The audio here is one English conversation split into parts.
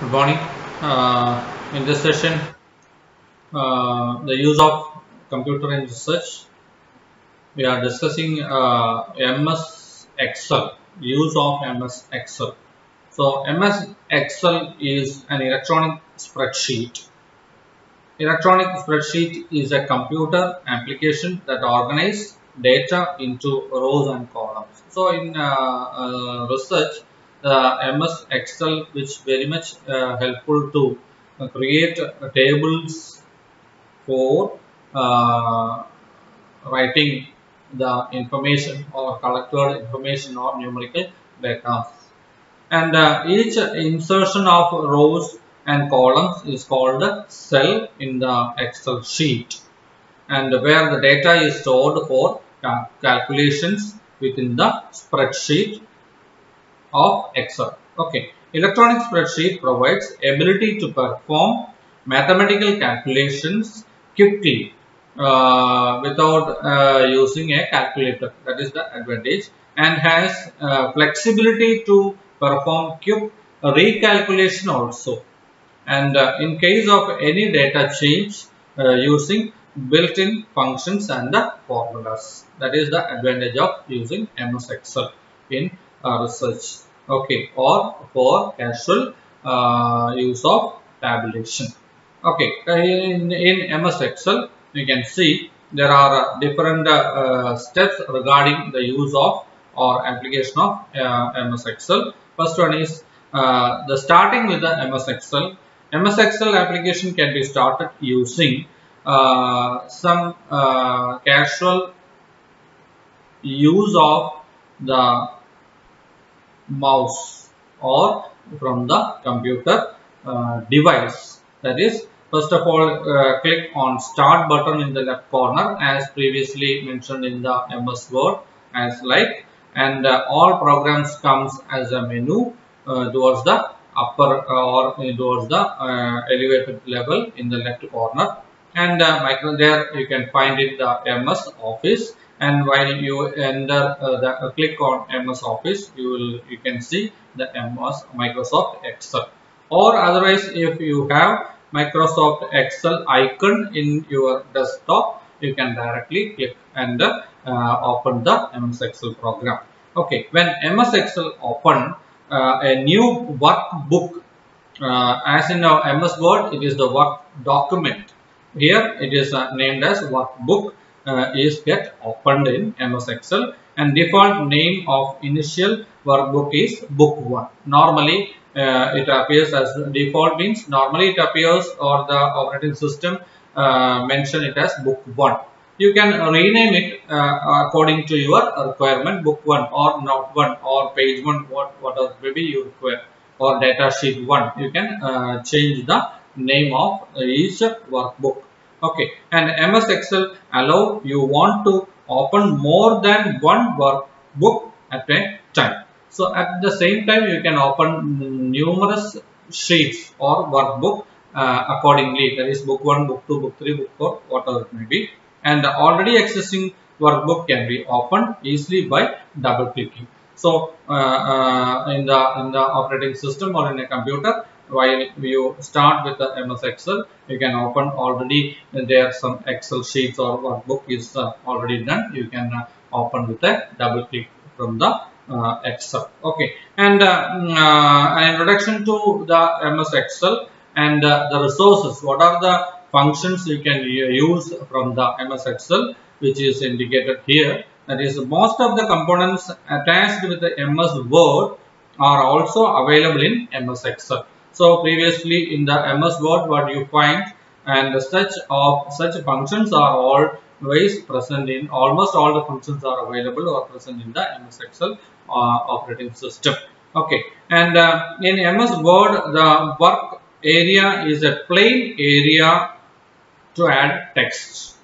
Good morning. Uh, in this session, uh, the use of computer in research, we are discussing uh, MS Excel, use of MS Excel. So, MS Excel is an electronic spreadsheet. Electronic spreadsheet is a computer application that organizes data into rows and columns. So, in uh, the MS Excel which very much uh, helpful to create tables for uh, writing the information or collected information or numerical data. And uh, each insertion of rows and columns is called a cell in the excel sheet and where the data is stored for calculations within the spreadsheet of Excel. Okay, electronic spreadsheet provides ability to perform mathematical calculations quickly uh, without uh, using a calculator. That is the advantage and has uh, flexibility to perform quick recalculation also. And uh, in case of any data change uh, using built-in functions and the formulas. That is the advantage of using MS Excel in research okay or for casual uh, use of tabulation. Okay in, in ms excel you can see there are uh, different uh, steps regarding the use of or application of uh, ms excel. First one is uh, the starting with the ms excel. Ms excel application can be started using uh, some casual use of the mouse or from the computer uh, device. That is first of all uh, click on start button in the left corner as previously mentioned in the ms word as like and uh, all programs comes as a menu uh, towards the upper or towards the uh, elevated level in the left corner. And uh, micro there you can find it the ms office and while you enter uh, the uh, click on MS Office you will you can see the MS Microsoft Excel. Or otherwise if you have Microsoft Excel icon in your desktop you can directly click and uh, open the MS Excel program. Okay when MS Excel open uh, a new workbook uh, as in our MS Word it is the work document. Here it is uh, named as workbook uh, is get opened in MS Excel and default name of initial workbook is book 1. Normally uh, it appears as default means normally it appears or the operating system uh, mention it as book 1. You can rename it uh, according to your requirement book 1 or note 1 or page 1 what whatever maybe you require or data sheet 1 you can uh, change the name of each workbook okay and ms excel allow you want to open more than one workbook at a time. So at the same time you can open numerous sheets or workbook uh, accordingly. That is book 1 book 2 book 3 book 4 whatever it may be. And the already existing workbook can be opened easily by double clicking. So uh, uh, in the in the operating system or in a computer while you start with the MS Excel, you can open already there are some Excel sheets or workbook is uh, already done. You can uh, open with a double click from the uh, Excel. Okay, and an introduction to the MS Excel and the resources. What are the functions you can use from the MS Excel, which is indicated here. That is, most of the components attached with the MS Word are also available in MS Excel. So previously in the MS Word what you find and such of such functions are always present in almost all the functions are available or present in the MS Excel uh, operating system. Okay, and uh, in MS Word the work area is a plain area to add text.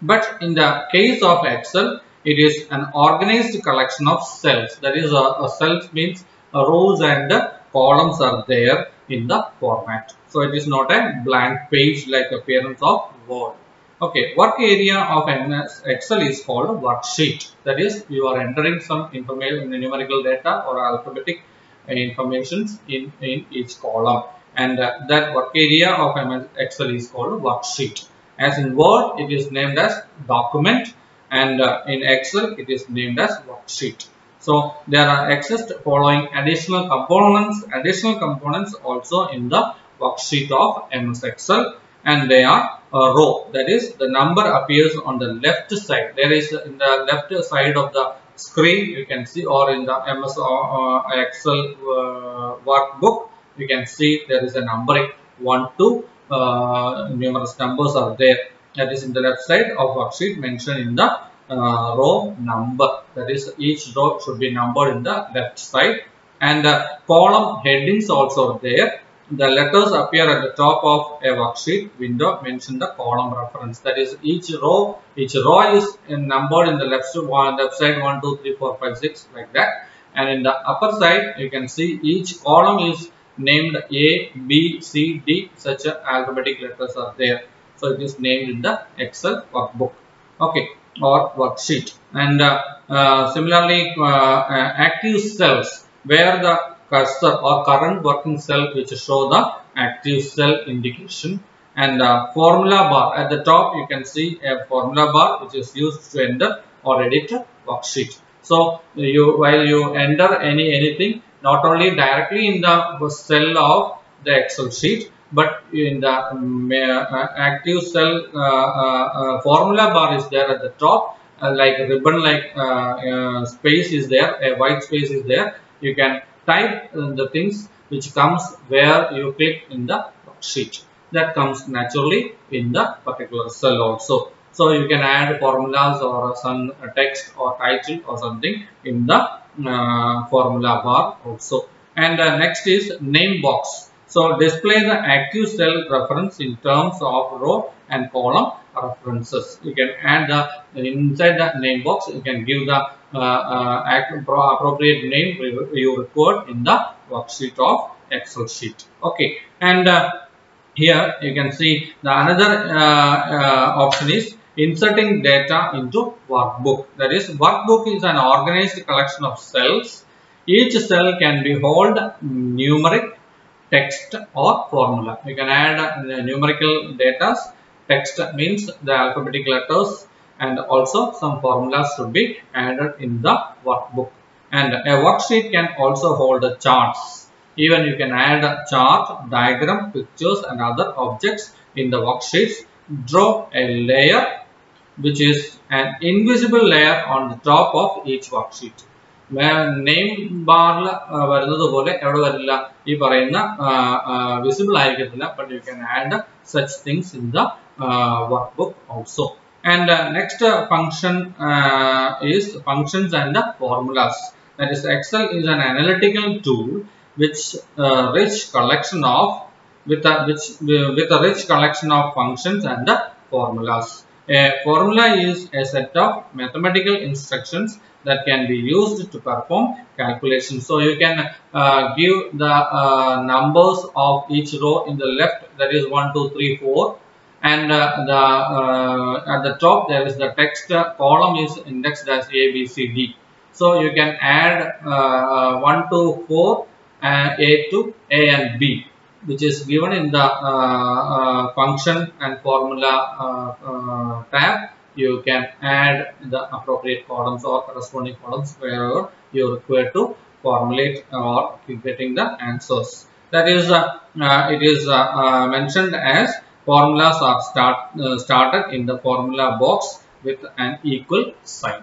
But in the case of Excel, it is an organized collection of cells. That is, a, a cells means rows and columns are there in the format. So it is not a blank page like appearance of Word. Okay, work area of MS Excel is called worksheet. That is, you are entering some information numerical data or alphabetic informations in, in each column and uh, that work area of MS Excel is called worksheet. As in Word, it is named as document and uh, in Excel, it is named as worksheet. So there are exist following additional components, additional components also in the worksheet of MS Excel. And they are a row. That is the number appears on the left side. There is in the left side of the screen you can see or in the MS uh, Excel uh, workbook you can see there is a numbering. 1 to uh, numerous numbers are there. That is in the left side of worksheet mentioned in the uh, row number. That is each row should be numbered in the left side. And uh, column headings also there. The letters appear at the top of a worksheet window. Mention the column reference. That is each row each row is numbered in the left one left side 1 2 3 4 5 6 like that. And in the upper side you can see each column is named a b c d. Such alphabetic letters are there. So it is named in the excel workbook. Okay or worksheet. And uh, uh, similarly uh, active cells where the cursor or current working cell which show the active cell indication. And uh, formula bar at the top you can see a formula bar which is used to enter or edit worksheet. So you while you enter any anything not only directly in the cell of the excel sheet but in the um, uh, active cell uh, uh, formula bar is there at the top. Like ribbon like space is there a white space is there. You can type the things which comes where you click in the sheet. That comes naturally in the particular cell also. So you can add formulas or some text or title or something in the uh, formula bar also. And uh, next is name box so display the active cell reference in terms of row and column references. You can add the inside the name box you can give the uh, uh, appropriate name you record in the worksheet of excel sheet. Okay. And uh, here you can see the another option is inserting data into workbook. That is workbook is an organized collection of cells. Each cell can be hold numeric text or formula. You can add uh, numerical data text means the alphabetic letters and also some formulas should be added in the workbook. And a worksheet can also hold the charts. Even you can add a chart diagram pictures and other objects in the worksheets. Draw a layer which is an invisible layer on the top of each worksheet name ബാറിൽ വരുന്നത് പോലെ എവിടെ വരില്ല ഈ പറയുന്ന visible ആയിരിക്കത്തില്ല but you can add such things in the work book also and uh, next uh, function uh, is functions and the formulas that is excel is an analytical tool which rich collection of with a which with a rich collection of functions and the formulas a formula is a set of mathematical instructions that can be used to perform calculations. So you can uh, give the uh, numbers of each row in the left that is 1 2 3 4 and uh, the uh, at the top there is the text uh, column is indexed as a b c d. So you can add uh, 1 to 4 and a to a and b which is given in the function and formula tab you can add the appropriate columns or corresponding columns wherever you require to formulate or getting the answers. That is it is mentioned as formulas are start uh, started in the formula box with an equal sign.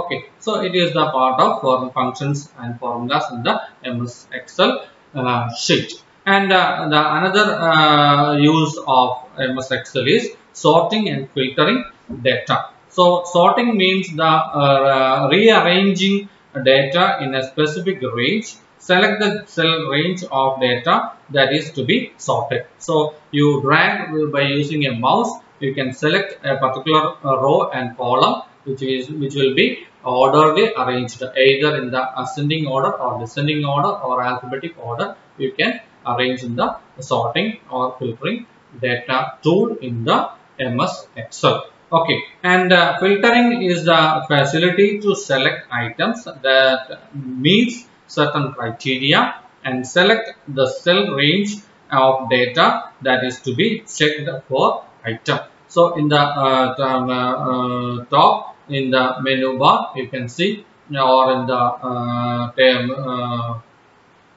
Okay so it is the part of form functions and formulas in the ms excel uh, sheet. And uh, the another use of ms excel is sorting and filtering data so sorting means uh, the rearranging data in a specific range select the cell range of data that is to be sorted. So you drag by using a mouse, you can select a particular uh, row and column which is which will be orderly arranged either in the ascending order or descending order or alphabetic order. You can arrange in the sorting or filtering data tool in the MS Excel. Okay, and uh, filtering is the facility to select items that meets certain criteria and select the cell range of data that is to be checked for item. So in the uh, uh, uh, top in the menu bar you can see or in the uh, term, uh,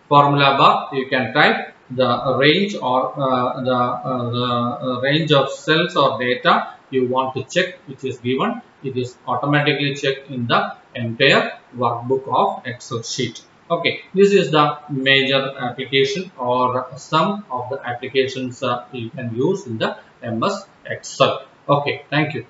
formula bar you can type the range or the, the range of cells or data you want to check which is given it is automatically checked in the entire workbook of excel sheet. Okay this is the major application or some of the applications uh, you can use in the ms excel. Okay thank you